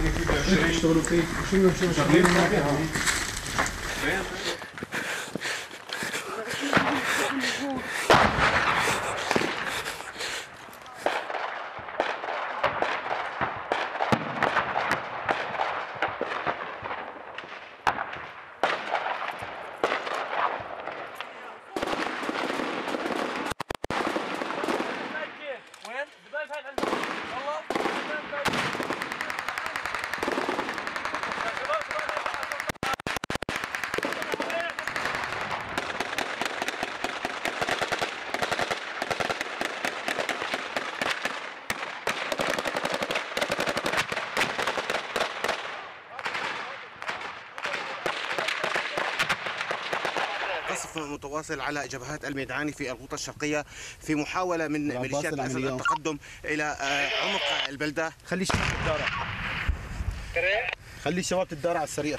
Thank you. قصف متواصل على جبهات الميداني في الغوطة الشرقية في محاولة من ميليشيات الأسد. التقدم إلى آه، عمق البلدة. خلي الشباب تتدارع خلي الشباب تتدارع على السريع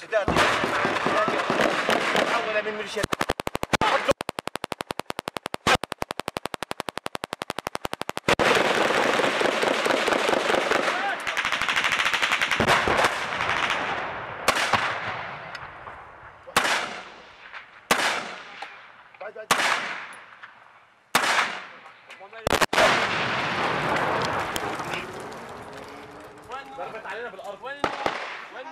سداد تحول من ميليشيات ضربت علينا بالارض وين وين